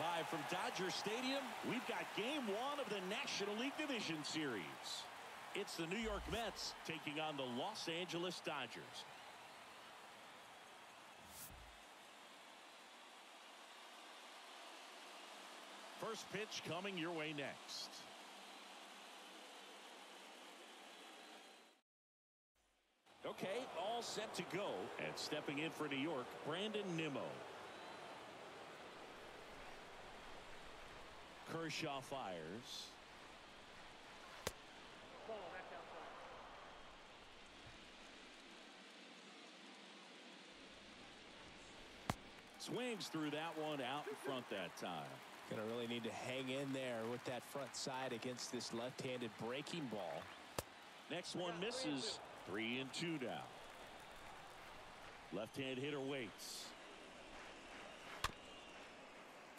Live from Dodger Stadium, we've got game one of the National League Division Series. It's the New York Mets taking on the Los Angeles Dodgers. First pitch coming your way next. Okay, all set to go. And stepping in for New York, Brandon Nimmo. Kershaw fires. Swings through that one out in front that time. To really need to hang in there with that front side against this left-handed breaking ball. Next one misses. Three and two now. Left-hand hitter waits.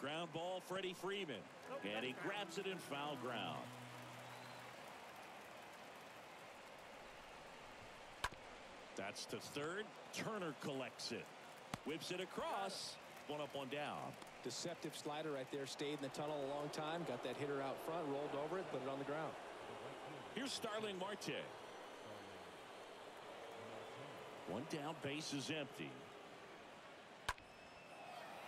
Ground ball, Freddie Freeman. And he grabs it in foul ground. That's to third. Turner collects it. Whips it across. One up, one down. Deceptive slider right there. Stayed in the tunnel a long time. Got that hitter out front. Rolled over it. Put it on the ground. Here's Starling Marte. One down, base is empty.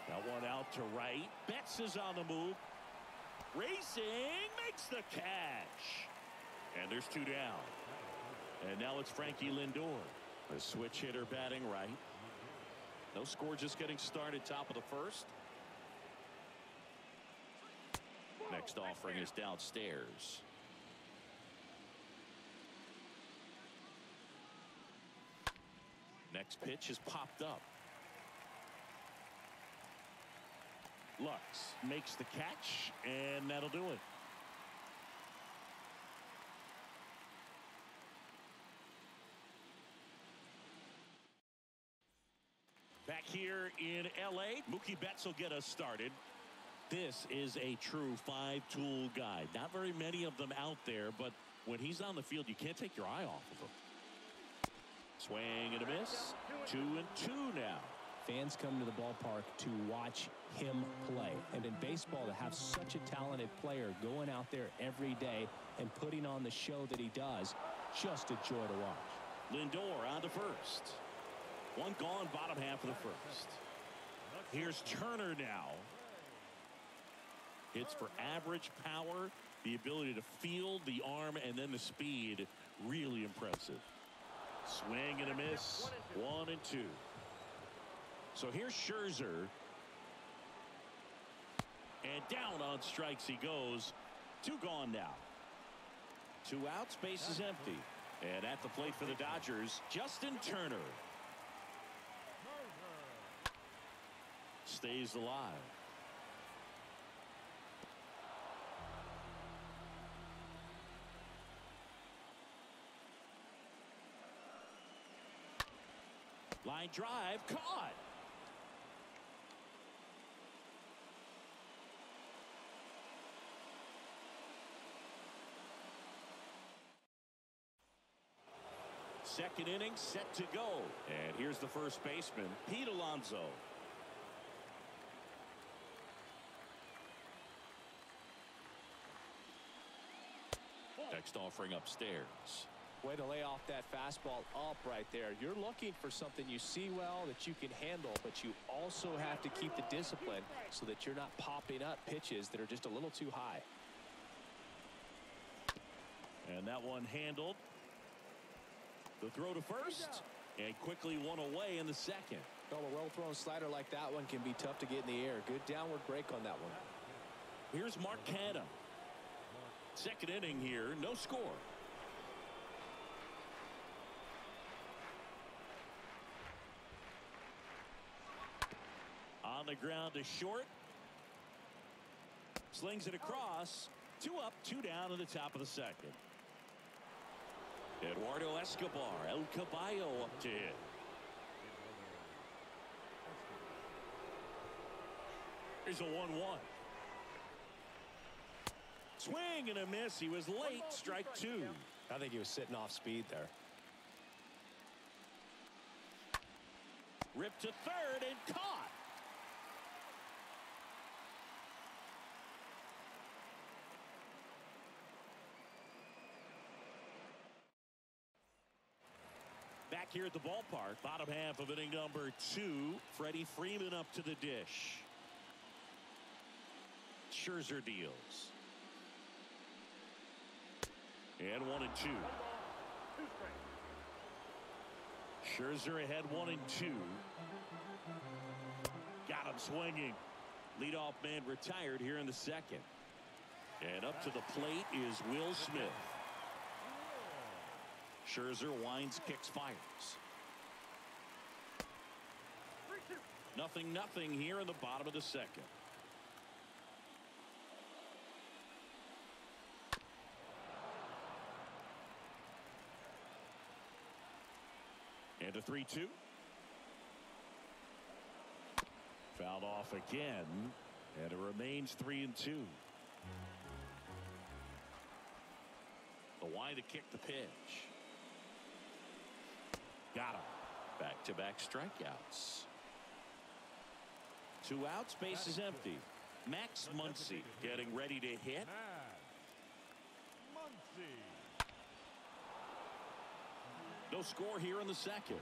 That one out to right. Betts is on the move. Racing makes the catch. And there's two down. And now it's Frankie Lindor. A switch hitter batting right. No score just getting started top of the first. Next offering is downstairs. Next pitch is popped up. Lux makes the catch, and that'll do it. Back here in L.A., Mookie Betts will get us started. This is a true five-tool guy. Not very many of them out there, but when he's on the field, you can't take your eye off of him. Swing and a miss. Two and two now. Fans come to the ballpark to watch him play. And in baseball, to have such a talented player going out there every day and putting on the show that he does, just a joy to watch. Lindor on to first. One gone, bottom half of the first. Here's Turner now. Hits for average power, the ability to field the arm, and then the speed. Really impressive. Swing and a miss. One and two. So here's Scherzer. And down on strikes he goes. Two gone now. Two outs, base is empty. And at the plate for the Dodgers, Justin Turner. Stays alive. Line drive caught. Second inning set to go. And here's the first baseman, Pete Alonso. Next offering upstairs. Way to lay off that fastball up right there. You're looking for something you see well that you can handle, but you also have to keep the discipline so that you're not popping up pitches that are just a little too high. And that one handled. The throw to first. And quickly one away in the second. Well, a well-thrown slider like that one can be tough to get in the air. Good downward break on that one. Here's Mark Canha. Second inning here, no score. On the ground to short. Slings it across. Two up, two down in the top of the second. Eduardo Escobar, El Caballo up to hit. Here's a 1-1. Swing and a miss. He was late. Strike two. I think he was sitting off speed there. Ripped to third and caught. Here at the ballpark. Bottom half of inning number two. Freddie Freeman up to the dish. Scherzer deals. And one and two. Scherzer ahead one and two. Got him swinging. Leadoff man retired here in the second. And up to the plate is Will Smith. Scherzer winds, kicks, fires. Nothing, nothing here in the bottom of the second. And a 3 2. Fouled off again. And it remains 3 and 2. The wide to kick the pitch. Got him. Back to back strikeouts. Two outs, base is empty. Max Muncy getting ready to hit. No score here in the second.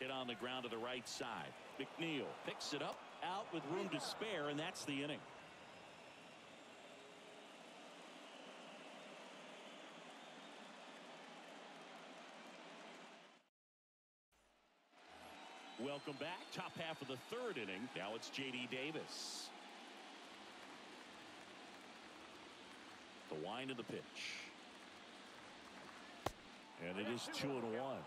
Hit on the ground to the right side. McNeil picks it up out with room to spare and that's the inning. Welcome back. Top half of the third inning. Now it's J.D. Davis. The wind of the pitch. And it is two and one.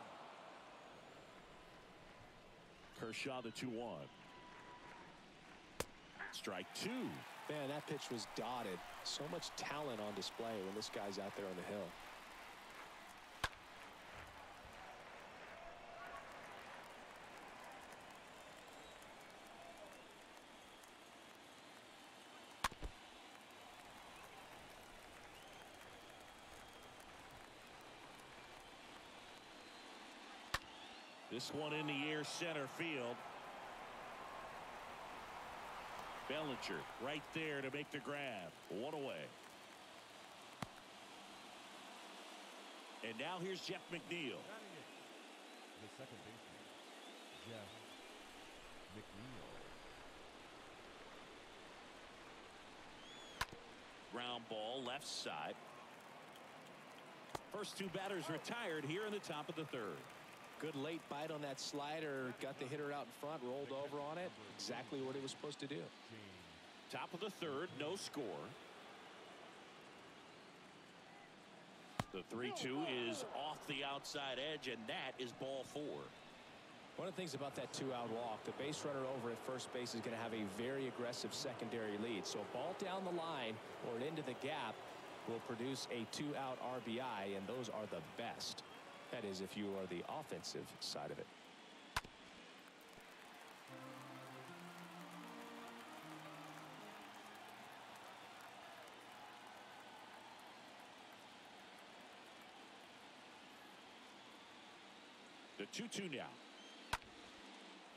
Kershaw the 2 1. Strike two. Man, that pitch was dotted. So much talent on display when this guy's out there on the hill. This one in the air center field. Bellinger right there to make the grab. One away. And now here's Jeff McNeil. The second baseman, Jeff McNeil. Ground ball left side. First two batters retired here in the top of the third. Good late bite on that slider. Got the hitter out in front, rolled over on it. Exactly what he was supposed to do. Top of the third, no score. The 3-2 is off the outside edge, and that is ball four. One of the things about that two-out walk, the base runner over at first base is going to have a very aggressive secondary lead. So a ball down the line or into the gap will produce a two-out RBI, and those are the best. That is if you are the offensive side of it. The 2-2 now.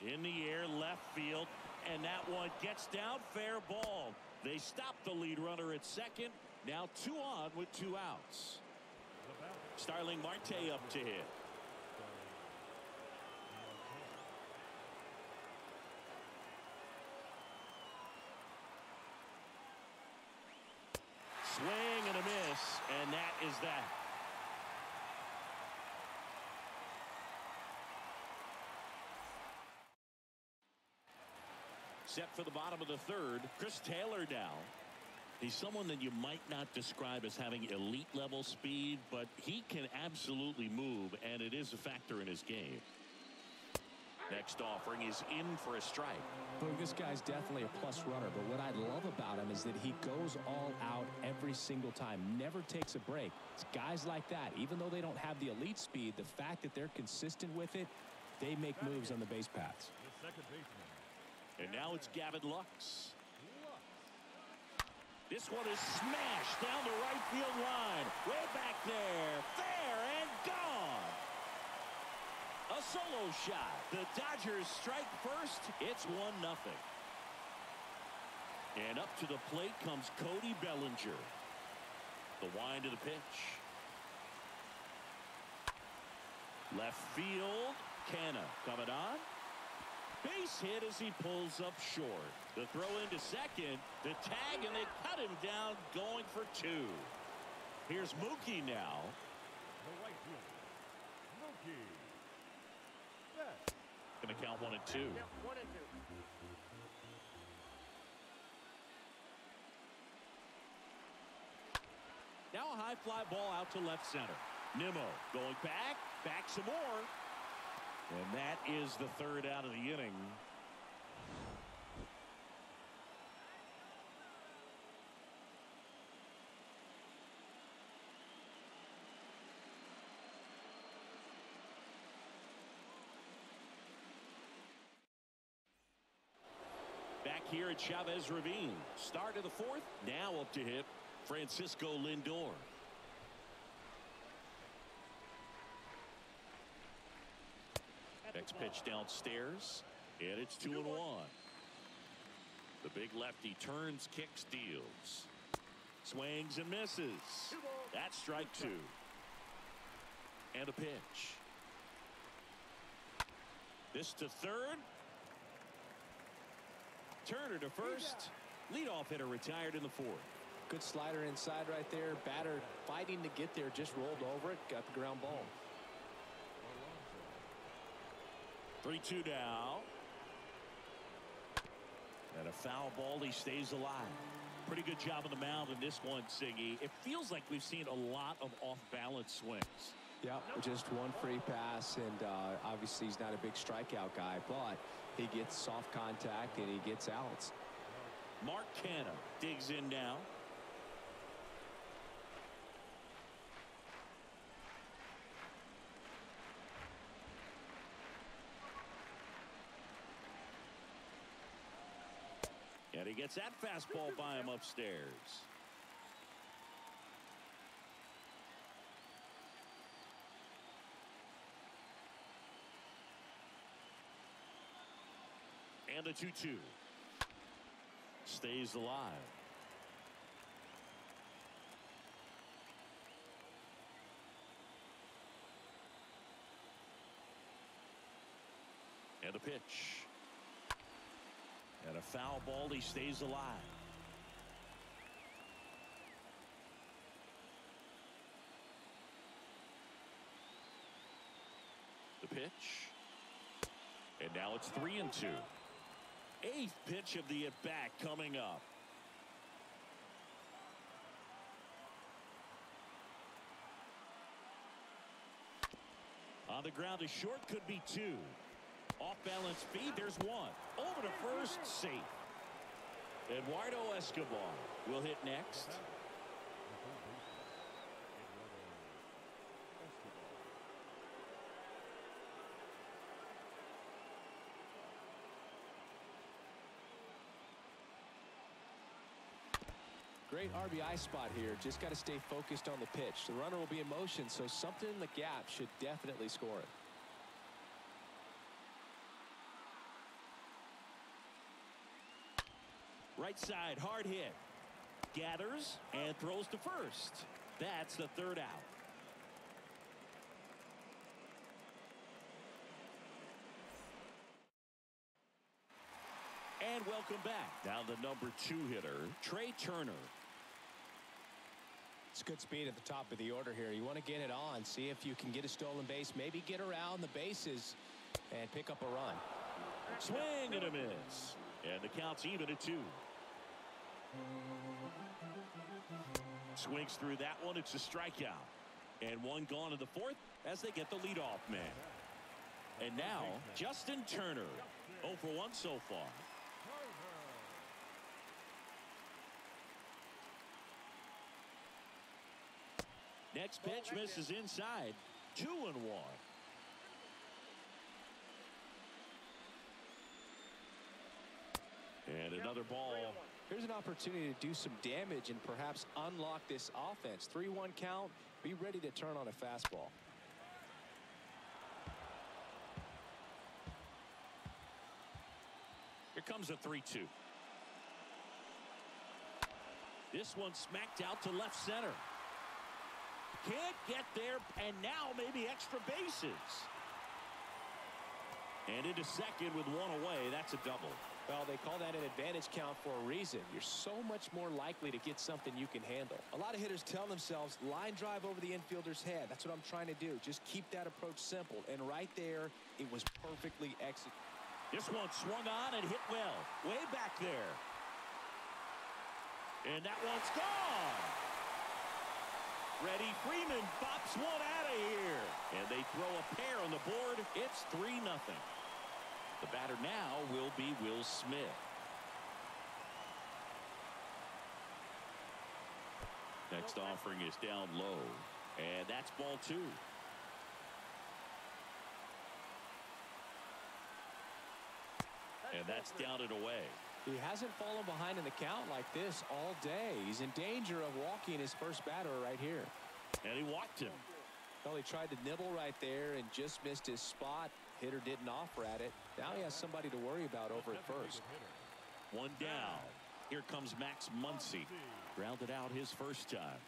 In the air, left field, and that one gets down, fair ball. They stop the lead runner at second. Now two on with two outs. Starling Marte up to hit. Swing and a miss, and that is that. Set for the bottom of the third. Chris Taylor now. He's someone that you might not describe as having elite level speed, but he can absolutely move, and it is a factor in his game. Next offering is in for a strike. Look, this guy's definitely a plus runner, but what I love about him is that he goes all out every single time, never takes a break. It's guys like that, even though they don't have the elite speed, the fact that they're consistent with it, they make moves on the base paths. The second baseman, And now it's Gavin Lux. This one is smashed down the right field line. Way back there. There and gone. A solo shot. The Dodgers strike first. It's 1 nothing. And up to the plate comes Cody Bellinger. The wind to the pitch. Left field. Canha coming on. Base hit as he pulls up short. The throw into second. The tag, and they cut him down going for two. Here's Mookie now. The right fielder, Mookie Betts. Going to count one and two. Yep, one and two. Now a high fly ball out to left center. Nimmo going back, back some more. And that is the third out of the inning. Back here at Chavez Ravine. Start of the fourth. Now up to hit Francisco Lindor. Next pitch downstairs. And it's two and one. The big lefty turns, kicks, deals. Swings and misses. That's strike two. And a pitch. This to third. Turner to first. Leadoff hitter retired in the fourth. Good slider inside right there. Batter fighting to get there. Just rolled over it. Got the ground ball. 3-2 now. And a foul ball. He stays alive. Pretty good job on the mound in this one, Siggy. It feels like we've seen a lot of off-balance swings. Yeah, just one free pass, and uh, obviously he's not a big strikeout guy, but he gets soft contact and he gets outs. Mark Canha digs in now. And he gets that fastball by him upstairs. And the 2-2 stays alive. And a pitch. A foul ball. He stays alive. The pitch. And now it's three and two. Eighth pitch of the at-bat coming up. On the ground, a short could be two. Off balance feed, there's one. Over to first, safe. Eduardo Escobar will hit next. Great RBI spot here. Just got to stay focused on the pitch. The runner will be in motion, so something in the gap should definitely score it. Right side, hard hit. Gathers and throws to first. That's the third out. And welcome back. Now the number two hitter, Trea Turner. It's good speed at the top of the order here. You want to get it on, see if you can get a stolen base, maybe get around the bases and pick up a run. Swing and a miss. And the count's even at two. Swings through that one. It's a strikeout. And one gone in the fourth as they get the leadoff man. And now, Justin Turner. 0 for 1 so far. Next pitch misses inside. Two and one. And another ball. Here's an opportunity to do some damage and perhaps unlock this offense. 3-1 count. Be ready to turn on a fastball. Here comes a 3-2. This one smacked out to left center. can't get there, and now maybe extra bases. And into second with one away. That's a double. Well, they call that an advantage count for a reason. You're so much more likely to get something you can handle. A lot of hitters tell themselves, line drive over the infielder's head. That's what I'm trying to do. Just keep that approach simple. And right there, it was perfectly executed. This one swung on and hit well. Way back there. And that one's gone. Freddie Freeman pops one out of here. And they throw a pair on the board. It's 3 nothing. The batter now will be Will Smith. Next offering is down low. And that's ball two. And that's down and away. He hasn't fallen behind in the count like this all day. He's in danger of walking his first batter right here. And he walked him. Well, he tried to nibble right there and just missed his spot. Hitter didn't offer at it. Now he has somebody to worry about over at first. One down. Here comes Max Muncy. Grounded out his first time.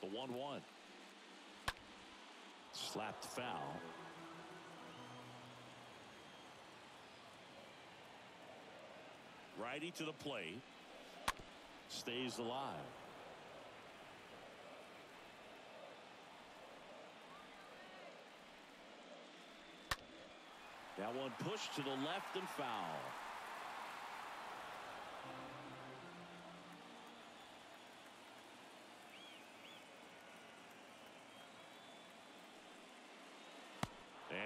The 1-1. Slapped foul. Righty to the plate. Stays alive. That one pushed to the left and foul.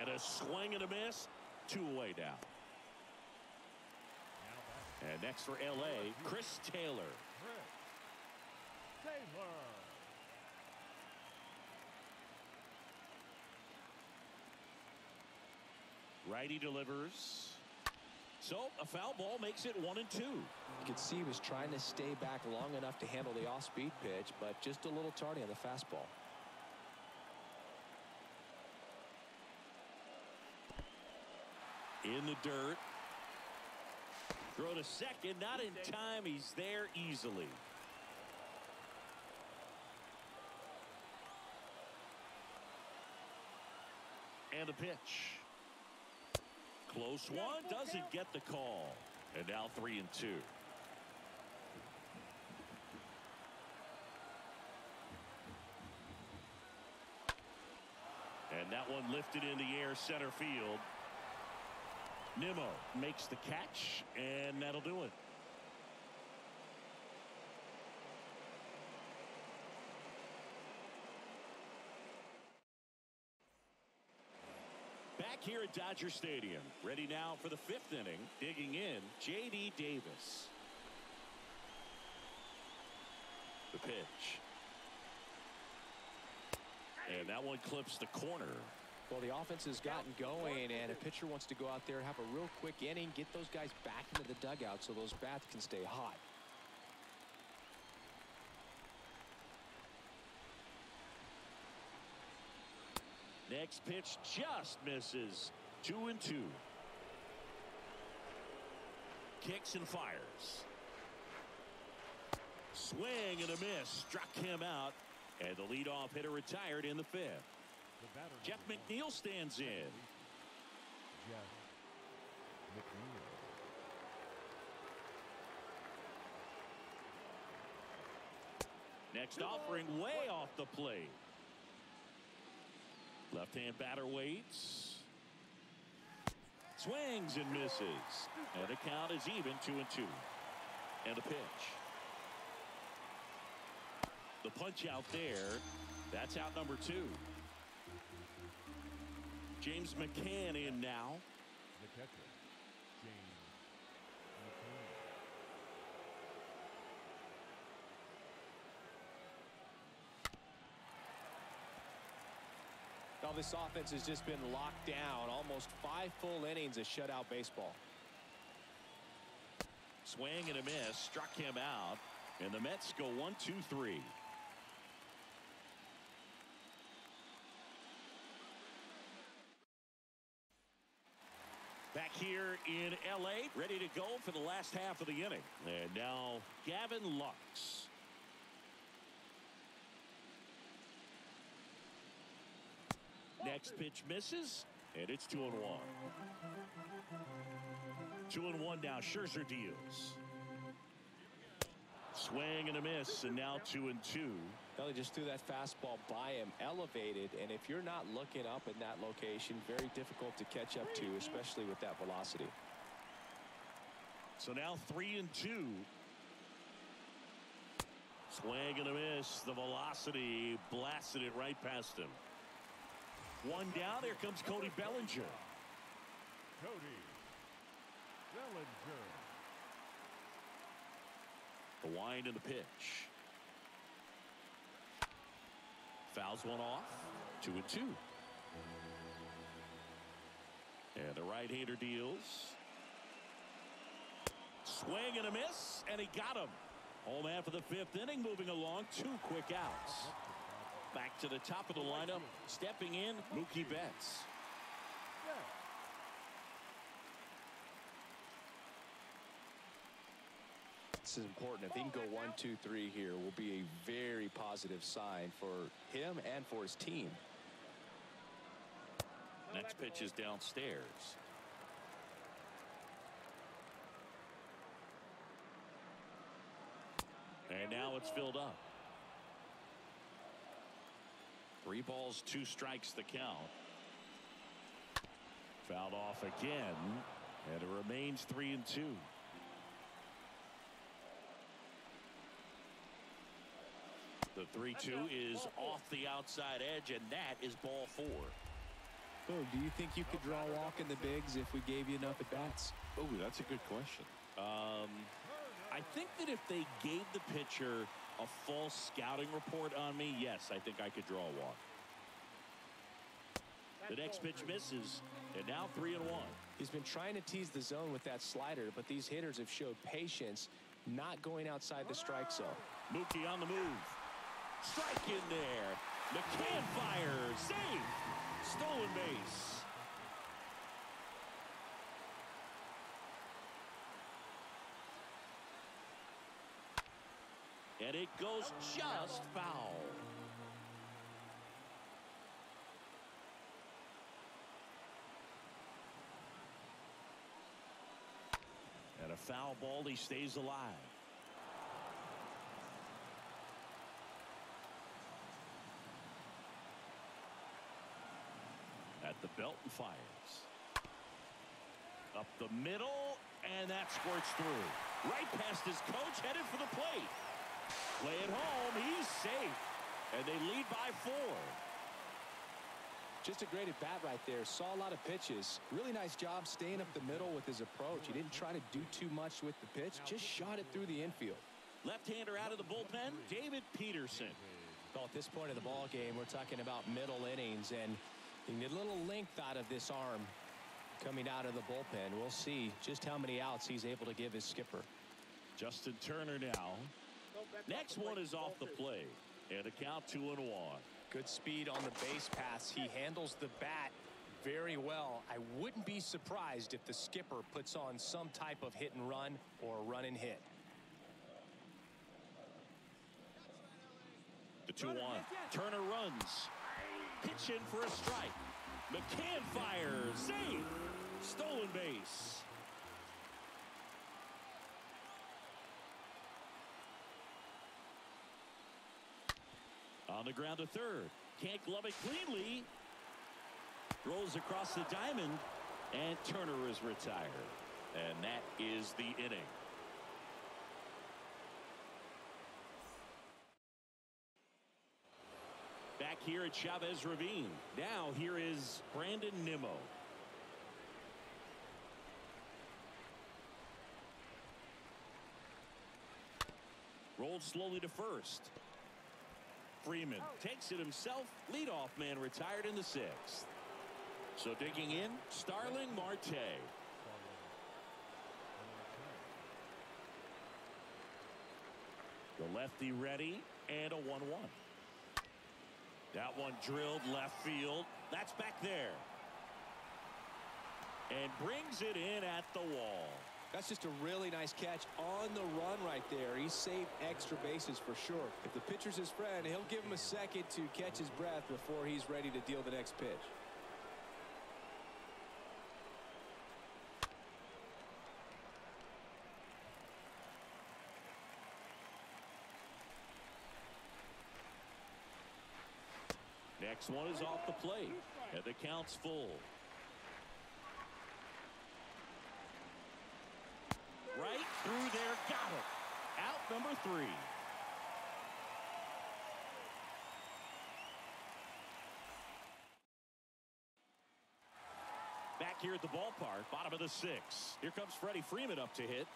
And a swing and a miss. Two away now. And next for L.A., Chris Taylor. Chris Taylor. Righty delivers. So a foul ball makes it one and two. You could see he was trying to stay back long enough to handle the off-speed pitch, but just a little tardy on the fastball. In the dirt. Throw to second, not in time. He's there easily. And a pitch. Close one, doesn't get the call. And now three and two. And that one lifted in the air center field. Nimmo makes the catch, and that'll do it. Back here at Dodger Stadium, ready now for the fifth inning, digging in, J.D. Davis. The pitch. And that one clips the corner. Well, the offense has gotten going, and a pitcher wants to go out there, have a real quick inning, get those guys back into the dugout so those bats can stay hot. Next pitch just misses. Two and two. Kicks and fires. Swing and a miss. Struck him out. And the leadoff hitter retired in the fifth. The Jeff. McNeil stands in. Jeff McNeil. Next offering way off the plate. Left-hand batter waits. Swings and misses. And the count is even two and two. And the pitch. The punch out there. That's out number two. James McCann in now. The catcher, James McCann. Now, this offense has just been locked down. Almost five full innings of shutout baseball. Swing and a miss. Struck him out. And the Mets go one, two, three. Back here in L.A., ready to go for the last half of the inning. And now Gavin Lux. Next pitch misses, and it's two and one. Two and one now. Scherzer deals. Swing and a miss, and now two and two. Well, he just threw that fastball by him, elevated, and if you're not looking up in that location, very difficult to catch up to, especially with that velocity. So now three and two. Swing and a miss. The velocity blasted it right past him. One down. Here comes Cody Bellinger. Cody Bellinger. The wind and the pitch. Fouls one off. Two and two. And the right-hander deals. Swing and a miss, and he got him. Home after the fifth inning, moving along. Two quick outs. Back to the top of the lineup, stepping in, Mookie Betts. This is important. If he can go one, two, three here, will be a very positive sign for him and for his team. Next pitch is downstairs. And now it's filled up. Three balls, two strikes the count. Fouled off again. And it remains three and two. The 3-2 is off the outside edge, and that is ball four. Oh, do you think you could draw a walk in the bigs if we gave you enough at bats? Oh, that's a good question. Um, I think that if they gave the pitcher a false scouting report on me, yes, I think I could draw a walk. The next pitch misses, and now three and one. He's been trying to tease the zone with that slider, but these hitters have showed patience, not going outside the strike zone. Mookie on the move. Strike in there. McCann fires. Save. Stolen base. And it goes just foul. And a foul ball, he stays alive. At the belt and fires. Up the middle, and that squirts through. Right past his coach, headed for the plate. Play it home, he's safe. And they lead by four. Just a great at bat right there. Saw a lot of pitches. Really nice job staying up the middle with his approach. He didn't try to do too much with the pitch, just shot it through the infield. Left-hander out of the bullpen, David Peterson. Well, at this point of the ball game, we're talking about middle innings, and you need a little length out of this arm coming out of the bullpen. We'll see just how many outs he's able to give his skipper. Justin Turner now. Next one is off the play. And a count two and one. Good speed on the base pass. He handles the bat very well. I wouldn't be surprised if the skipper puts on some type of hit and run or run and hit. The 2 1. Turner runs. Pitch in for a strike. McCann fires. Save. Stolen base. On the ground to third. Can't glove it cleanly. Rolls across the diamond. And Turner is retired. And that is the inning. Back here at Chavez Ravine. Now here is Brandon Nimmo. Rolled slowly to first. Freeman takes it himself. Leadoff man retired in the sixth. So digging in, Starling Marte. The lefty ready and a 1 1. That one drilled left field. That's back there. And brings it in at the wall. That's just a really nice catch on the run right there. He saved extra bases for sure. If the pitcher's his friend, he'll give him a second to catch his breath before he's ready to deal the next pitch. Next one is off the plate, and the count's full. Got it. Out number three. Back here at the ballpark, bottom of the six. Here comes Freddie Freeman up to hit.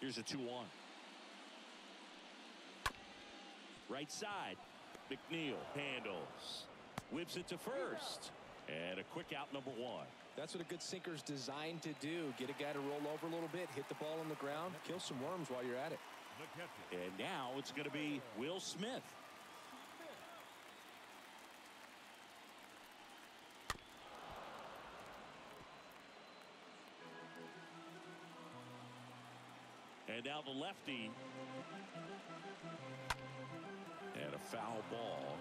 Here's a 2 1. Right side. McNeil handles. Whips it to first. And a quick out number one. That's what a good sinker's designed to do. Get a guy to roll over a little bit, hit the ball on the ground, kill some worms while you're at it. And now it's going to be Will Smith. And now the lefty. And a foul ball.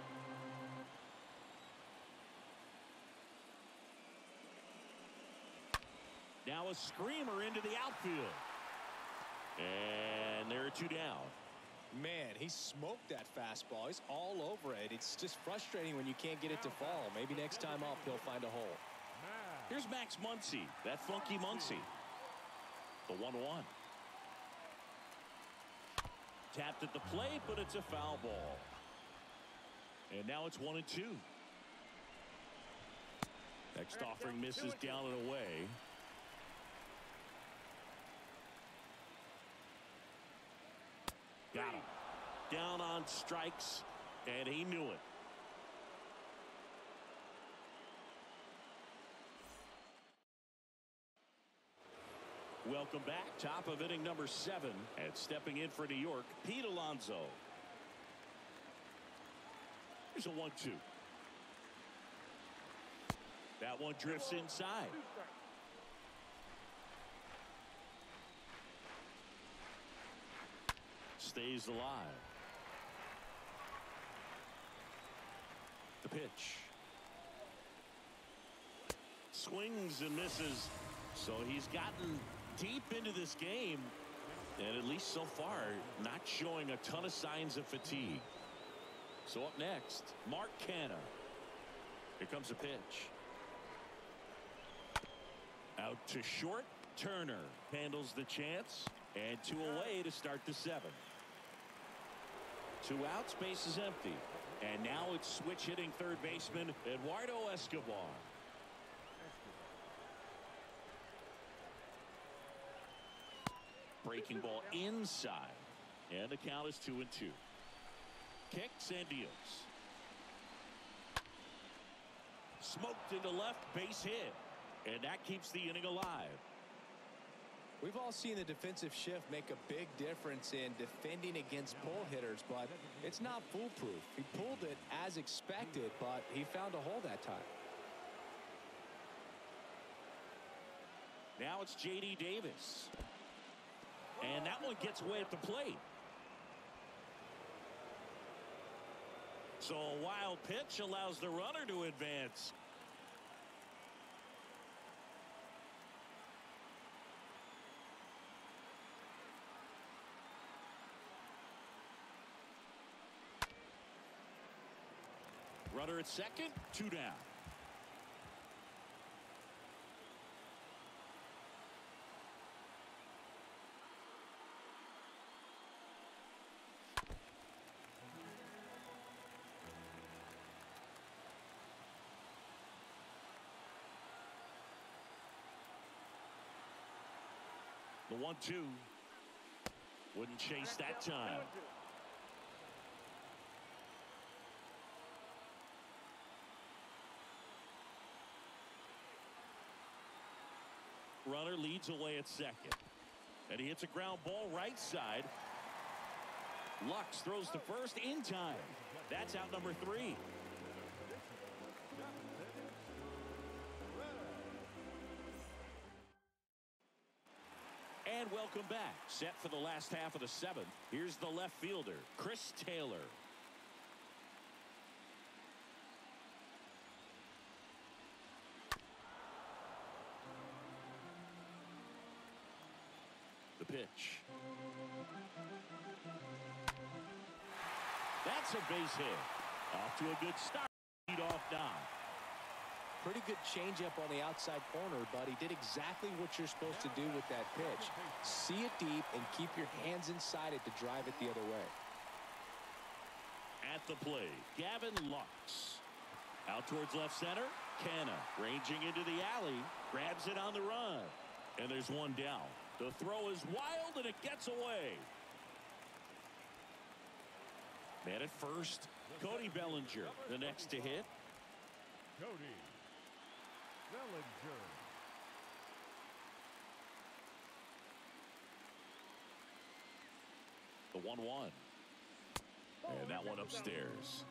Now a screamer into the outfield. And there are two down. Man, he smoked that fastball. He's all over it. It's just frustrating when you can't get it to fall. Maybe next time up he'll find a hole. Here's Max Muncy, that funky Muncy. The 1 1. Tapped at the plate, but it's a foul ball. And now it's 1 and 2. Next offering misses down and away. Got him. Down on strikes, and he knew it. Welcome back. Top of inning number seven. And stepping in for New York, Pete Alonso. Here's a one-two. That one drifts inside. Stays alive. The pitch. Swings and misses. So he's gotten deep into this game. And at least so far, not showing a ton of signs of fatigue. So up next, Mark Canha. Here comes a pitch. Out to short. Turner handles the chance. And two away to start the seventh. Two outs, base is empty. And now it's switch hitting third baseman Eduardo Escobar. Breaking ball inside. And the count is two and two. Kicks and deals. Smoked into left, base hit. And that keeps the inning alive. We've all seen the defensive shift make a big difference in defending against pull hitters, but it's not foolproof. He pulled it as expected, but he found a hole that time. Now it's J.D. Davis. And that one gets away at the plate. So a wild pitch allows the runner to advance. Runner at second, two down. The one two wouldn't chase that time. Runner leads away at second. And he hits a ground ball right side. Lux throws to first in time. That's out number three. And welcome back. Set for the last half of the seventh. Here's the left fielder, Chris Taylor. Pitch. That's a base hit. Off to a good start. Lead off now. Pretty good changeup on the outside corner, but he did exactly what you're supposed to do with that pitch. See it deep and keep your hands inside it to drive it the other way. At the plate, Gavin Lux. Out towards left center. Canha ranging into the alley. Grabs it on the run. And there's one down. The throw is wild and it gets away. Man at first. Cody Bellinger, the next to hit. Cody Bellinger. The 1 1. And that one upstairs.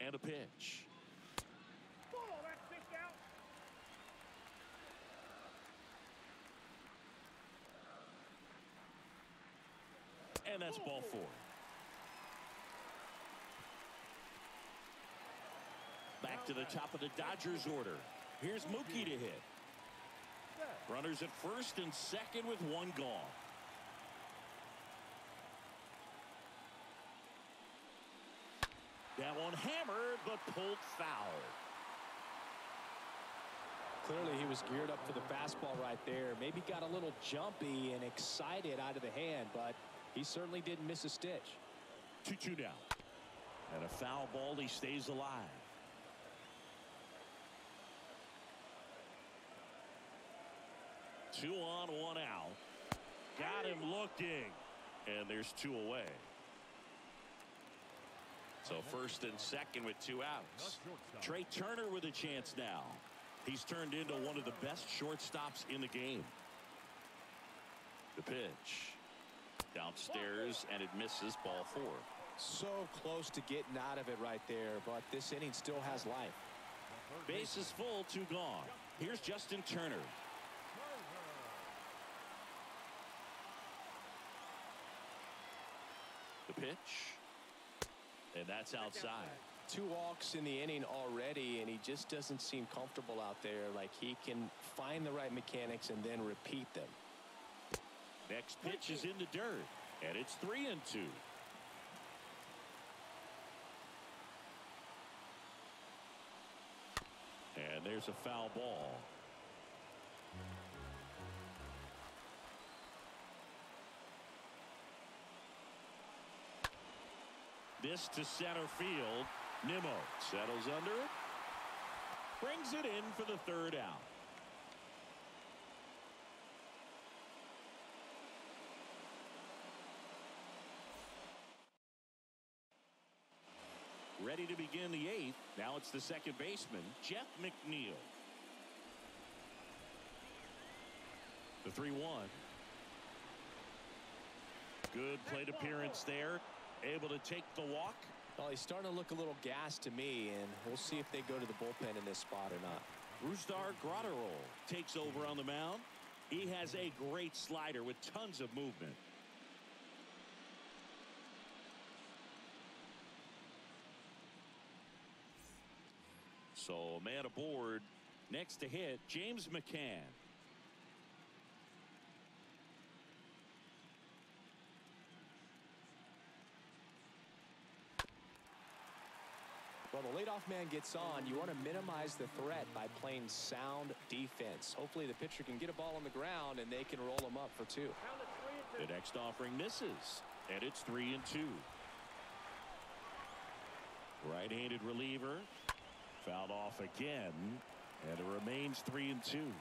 And a pitch. And that's ball four. Back to the top of the Dodgers order. Here's Mookie to hit. Runners at first and second with one gone. That one hammered, but pulled foul. Clearly, he was geared up for the fastball right there. Maybe got a little jumpy and excited out of the hand, but he certainly didn't miss a stitch. 2-2 now. And a foul ball, he stays alive. Two on, one out. Got him looking. And there's two away. So first and second with two outs. Trea Turner with a chance now. He's turned into one of the best shortstops in the game. The pitch. Downstairs and it misses ball four. So close to getting out of it right there, but this inning still has life. Base is full, two gone. Here's Justin Turner. The pitch. And that's outside. Two walks in the inning already, and he just doesn't seem comfortable out there. Like he can find the right mechanics and then repeat them. Next pitch is in the dirt, and it's three and two. And there's a foul ball. This to center field. Nimmo settles under it. Brings it in for the third out. Ready to begin the eighth. Now it's the second baseman, Jeff McNeil. The 3 1. Good plate appearance there. Able to take the walk. Well, he's starting to look a little gassed to me, and we'll see if they go to the bullpen in this spot or not. Brusdar Graterol takes over on the mound. He has a great slider with tons of movement. So man aboard next to hit James McCann. Well, the leadoff man gets on. You want to minimize the threat by playing sound defense. Hopefully the pitcher can get a ball on the ground and they can roll him up for two. The next offering misses. And it's three and two. Right-handed reliever. Fouled off again. And it remains three and two.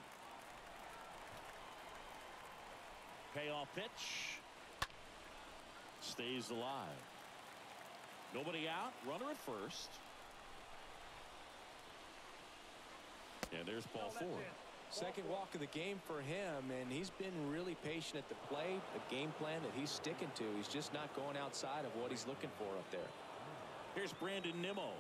Payoff pitch. Stays alive. Nobody out. Runner at first. And there's ball four. Second walk of the game for him, and he's been really patient at the plate. A game plan that he's sticking to. He's just not going outside of what he's looking for up there. Here's Brandon Nimmo.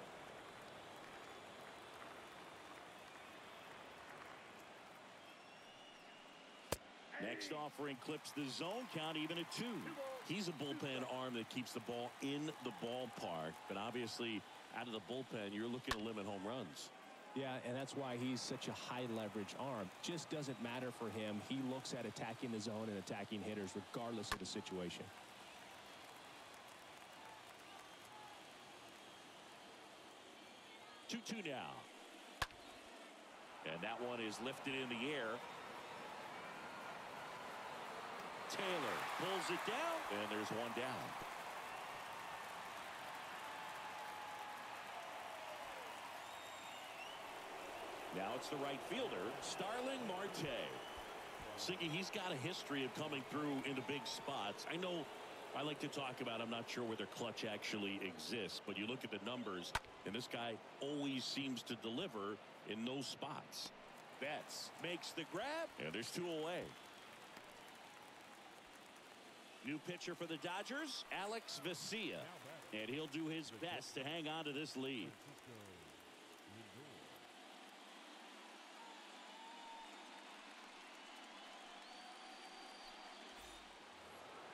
Next offering clips the zone count even at two. He's a bullpen arm that keeps the ball in the ballpark. But obviously, out of the bullpen, you're looking to limit home runs. Yeah, and that's why he's such a high leverage arm. Just doesn't matter for him. He looks at attacking the zone and attacking hitters regardless of the situation. 2-2 now. And that one is lifted in the air. Taylor pulls it down, and there's one down. Now it's the right fielder, Starling Marte. Singy, he's got a history of coming through into big spots. I know I like to talk about, I'm not sure whether clutch actually exists, but you look at the numbers, and this guy always seems to deliver in those spots. Betts makes the grab, and there's two away. New pitcher for the Dodgers, Alex Vesia. And he'll do his best to hang on to this lead.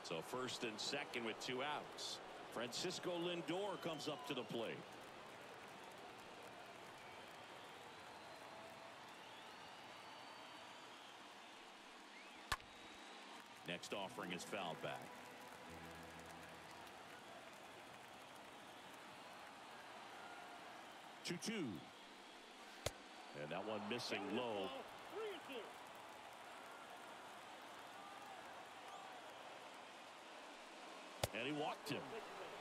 So first and second with two outs. Francisco Lindor comes up to the plate. Next offering is fouled back. Two two. And that one missing low. And he walked him.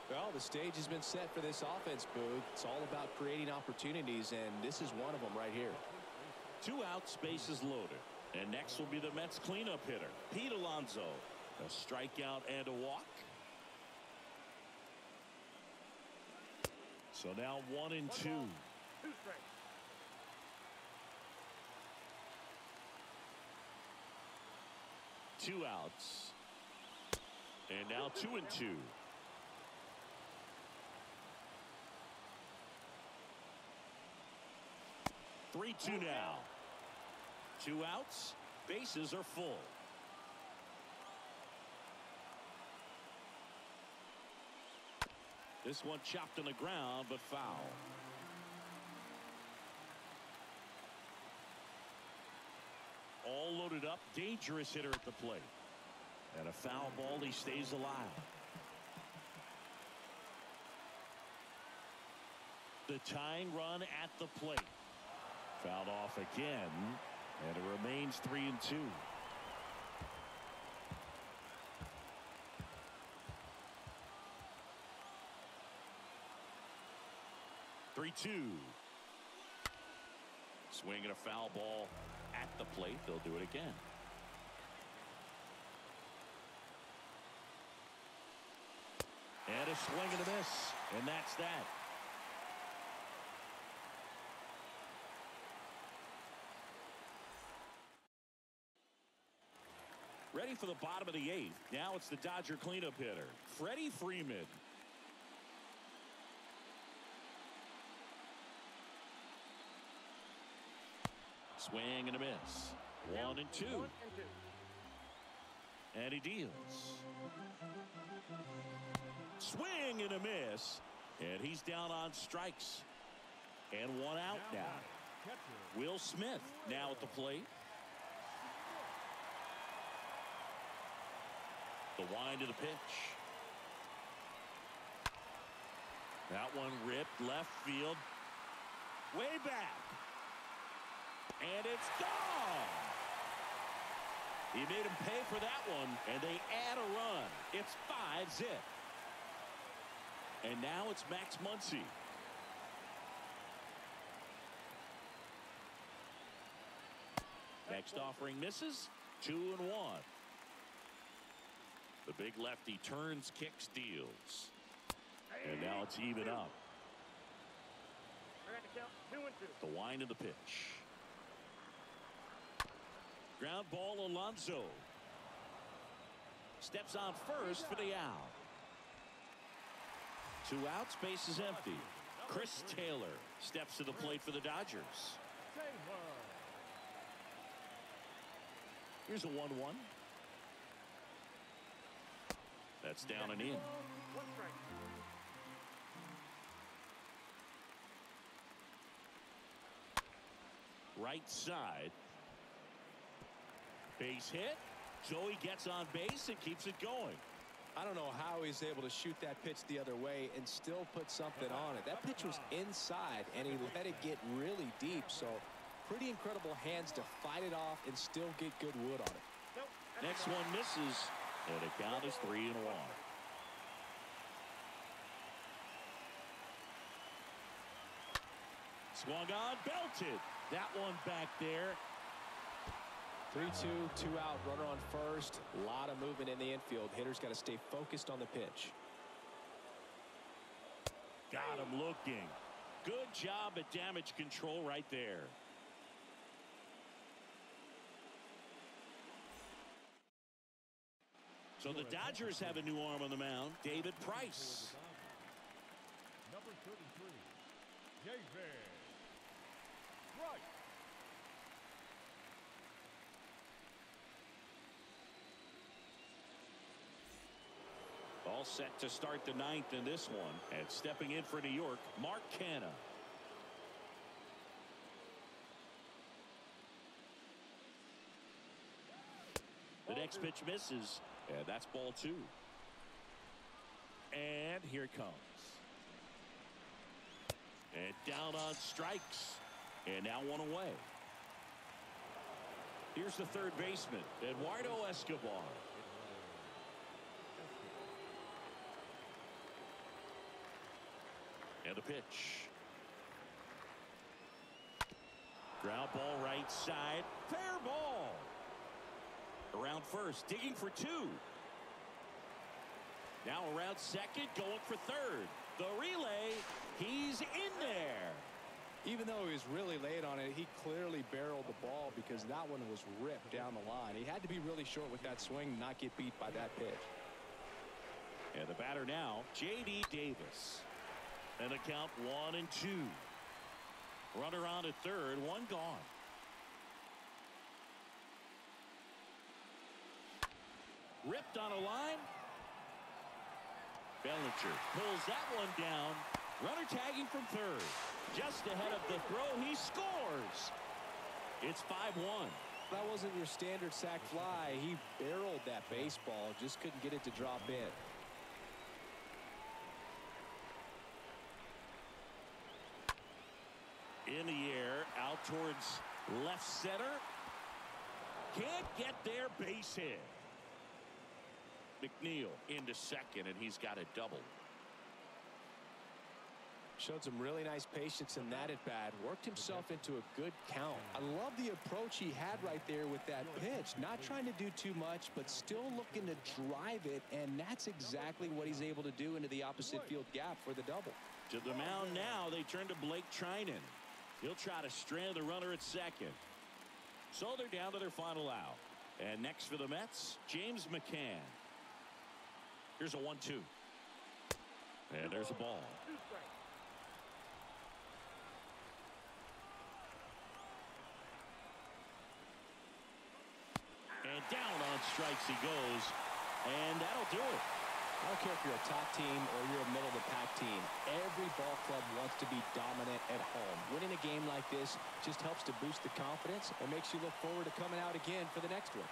Well, the stage has been set for this offense, Boog. It's all about creating opportunities, and this is one of them right here. Two outs, bases loaded. And next will be the Mets cleanup hitter, Pete Alonso. A strikeout and a walk. So now one and two. Two outs. And now two and two. Three two now. Two outs. Bases are full. This one chopped on the ground, but foul. All loaded up. Dangerous hitter at the plate. And a foul ball. He stays alive. The tying run at the plate. Fouled off again. And it remains three and two. Three two. Swinging a foul ball at the plate. They'll do it again. And a swing and a miss. And that's that. For the bottom of the eighth. Now it's the Dodger cleanup hitter, Freddie Freeman. Swing and a miss. One and two. And he deals. Swing and a miss. And he's down on strikes. And one out now. Will Smith now at the plate. The wind to the pitch. That one ripped left field. Way back. And it's gone. He made him pay for that one, and they add a run. It's five zip. And now it's Max Muncy. Next offering misses. Two and one. The big lefty turns, kicks, deals. And now it's even up. The wind of the pitch. Ground ball Alonso. Steps on first for the out. Two outs, base is empty. Chris Taylor steps to the plate for the Dodgers. Here's a 1-1. That's down and in. right side. Base hit. Joey gets on base and keeps it going. I don't know how he's able to shoot that pitch the other way and still put something on it. That pitch was inside, and he let it get really deep. So pretty incredible hands to fight it off and still get good wood on it. Next one misses, and the count is three and one. Swung on, belted. That one back there. 3-2, two out, runner on first. A lot of movement in the infield. Hitter's got to stay focused on the pitch. Got him looking. Good job at damage control right there. So the Dodgers have a new arm on the mound, David Price. Number 33, David Price. All set to start the ninth in this one. And stepping in for New York, Mark Canha. The next pitch misses. And that's ball two. And here it comes. And down on strikes. And now one away. Here's the third baseman, Eduardo Escobar. And a pitch. Ground ball right side. Fair ball. Around first, digging for two. Now around second, going for third. The relay, he's in there. Even though he was really late on it, he clearly barreled the ball because that one was ripped down the line. He had to be really short with that swing, not get beat by that pitch. And the batter now, J.D. Davis. And the count one and two. Runner on at third, one gone. Ripped on a line. Bellinger pulls that one down. Runner tagging from third. Just ahead of the throw, he scores. It's 5-1. That wasn't your standard sac fly. He barreled that baseball, just couldn't get it to drop in. In the air, out towards left center. Can't get there, base hit. McNeil into second, and he's got a double. Showed some really nice patience in that at bat. Worked himself into a good count. I love the approach he had right there with that pitch. Not trying to do too much, but still looking to drive it, and that's exactly what he's able to do into the opposite field gap for the double. To the mound now, they turn to Blake Treinen. He'll try to strand the runner at second. So they're down to their final out. And next for the Mets, James McCann. Here's a one-two. And there's a ball. And down on strikes he goes. And that'll do it. I don't care if you're a top team or you're a middle-of-the-pack team. Every ball club wants to be dominant at home. Winning a game like this just helps to boost the confidence and makes you look forward to coming out again for the next one.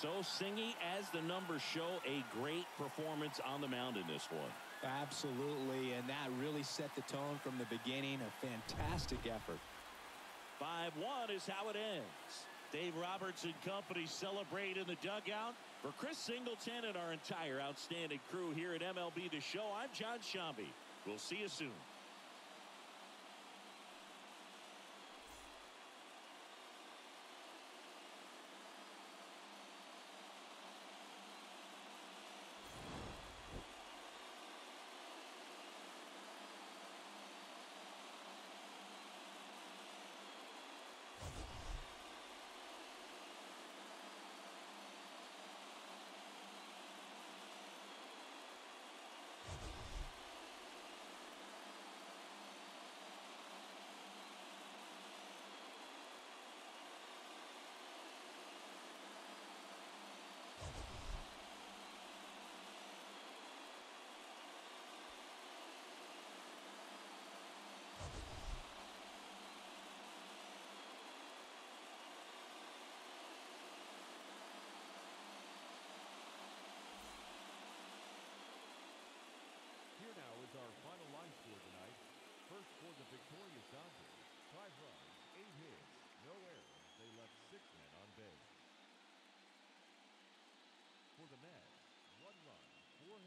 So Singy, as the numbers show, a great performance on the mound in this one. Absolutely, and that really set the tone from the beginning. A fantastic effort. 5-1 is how it ends. Dave Roberts and company celebrate in the dugout. For Chris Singleton and our entire outstanding crew here at MLB The Show, I'm Jon Sciambi. We'll see you soon.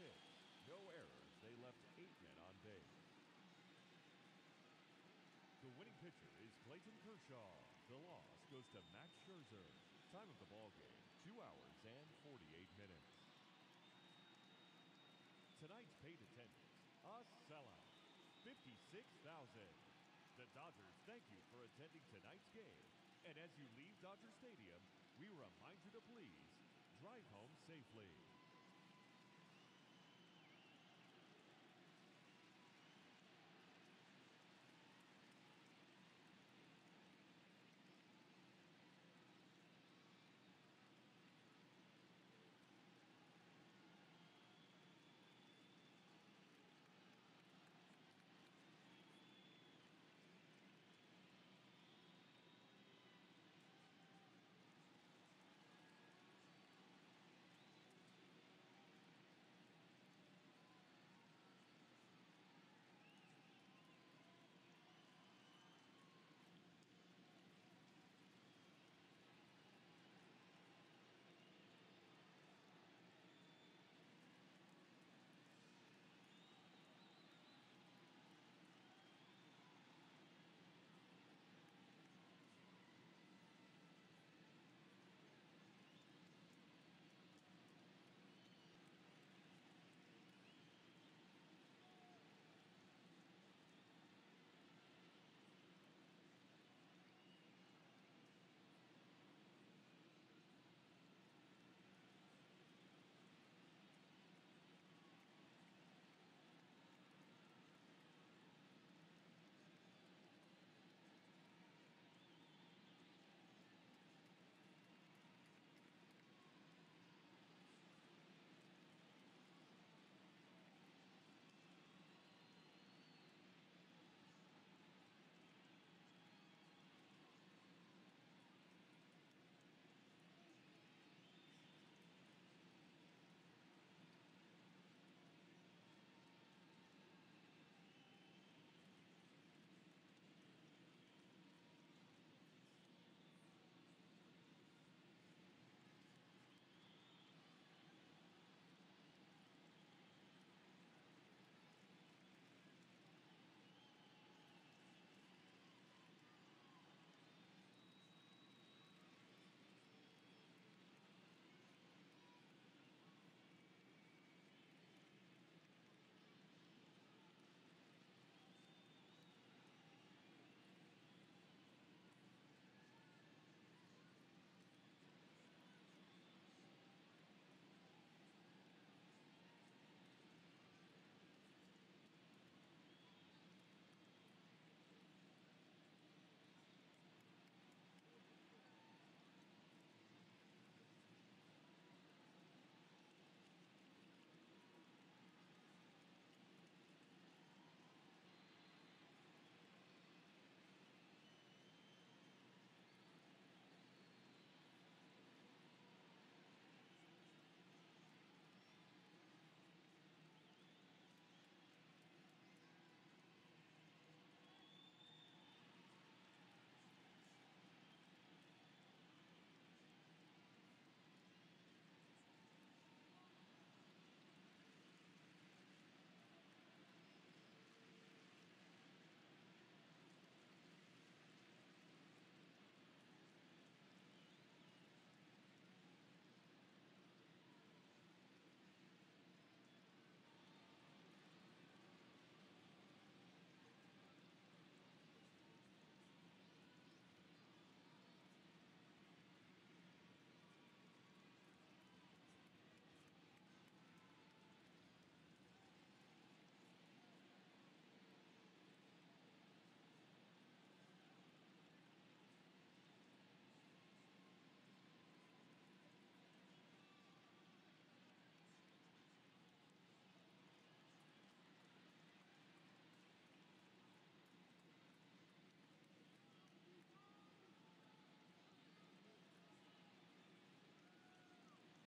Hits, no errors. They left eight men on base. The winning pitcher is Clayton Kershaw. The loss goes to Max Scherzer. Time of the ball game, 2 hours and 48 minutes. Tonight's paid attendance, a sellout, 56,000. The Dodgers thank you for attending tonight's game. And as you leave Dodger Stadium, we remind you to please drive home safely.